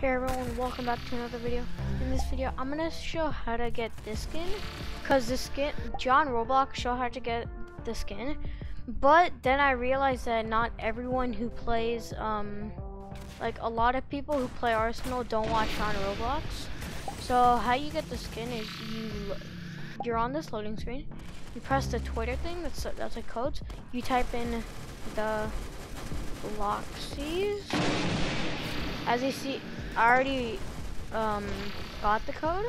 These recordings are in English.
Hey everyone, welcome back to another video. In this video, I'm gonna show how to get this skin, cause this skin, John Roblox show how to get the skin, but then I realized that not everyone who plays, um, like a lot of people who play Arsenal don't watch on Roblox. So how you get the skin is you, you're on this loading screen, you press the Twitter thing, that's that's like codes, you type in the Bloxies. As you see, I already um, got the code.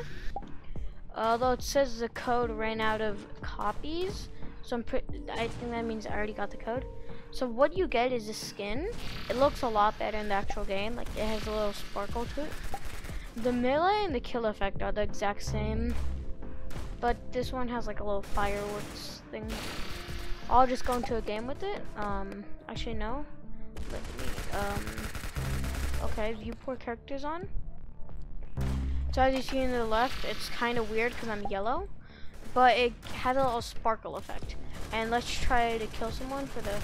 Although it says the code ran out of copies, so I'm pretty, I think that means I already got the code. So what you get is a skin. It looks a lot better in the actual game. Like it has a little sparkle to it. The melee and the kill effect are the exact same, but this one has like a little fireworks thing. I'll just go into a game with it. Um, actually no. Let me um. Okay, viewport characters on. So as you see in the left, it's kind of weird because I'm yellow, but it has a little sparkle effect. And let's try to kill someone for the.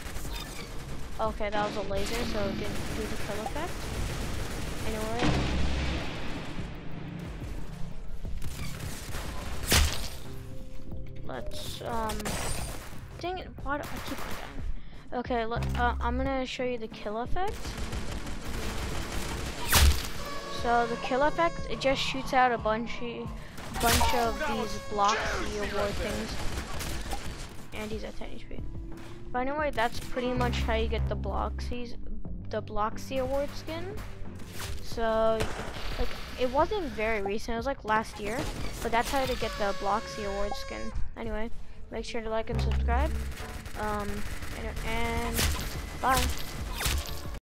Okay, that was a laser, so it didn't do the kill effect. Anyway. Let's um. Dang it! Why do I keep going down? Okay, look. Uh, I'm gonna show you the kill effect. So the kill effect, it just shoots out a bunch, bunch of these Bloxy award things. And he's at 10 HP. But anyway, that's pretty much how you get the Bloxies, the Bloxy award skin. So, like, it wasn't very recent, it was like last year. But that's how to get the Bloxy award skin. Anyway, make sure to like and subscribe. Um, and, and bye.